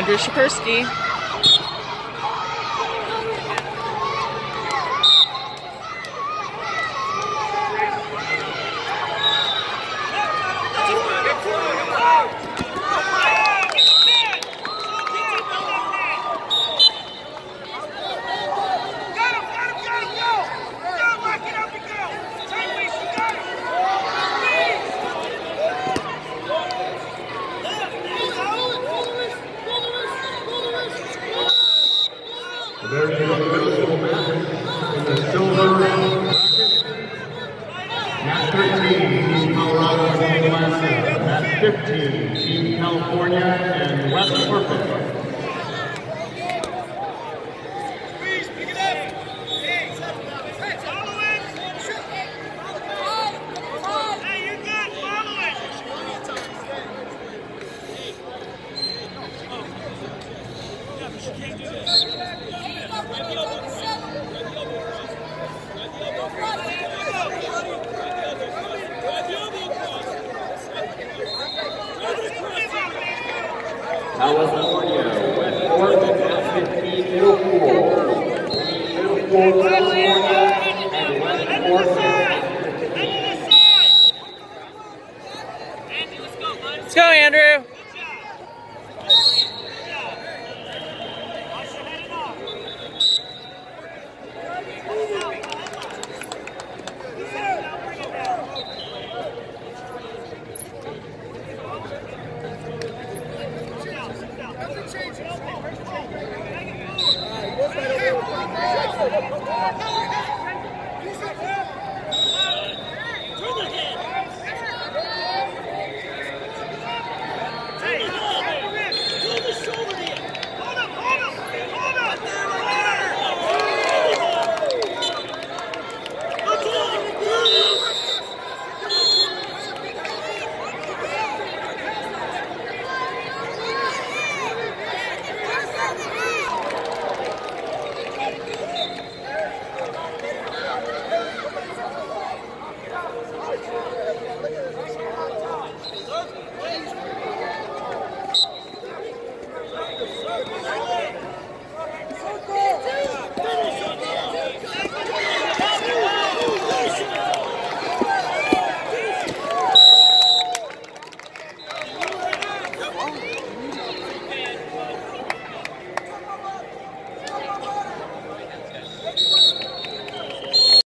Andrue Sherpersky. In the silver bracket. Match 13, Team Colorado. Match 15, Team California and West Perfect. California, West Oregon, Basket 15, Middle Pool. Middle Pool, California, and West Oregon. Let's go, Andrue. Vamos,